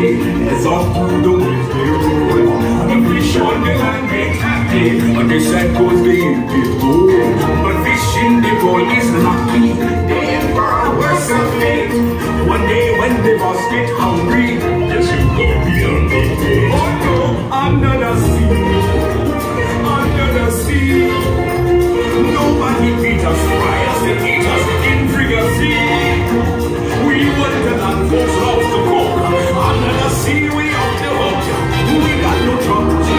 happy as through the Wednesday road. The fish on the land get happy, but the sad goes the empty bowl. But fish in the bowl is lucky, they ain't for worse of fate. One day when the boss get hungry, yes you go beyond the day. Oh no, under the sea, under the sea. Nobody beat us, fry us, and eat us folks